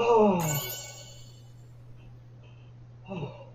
Oh. Oh.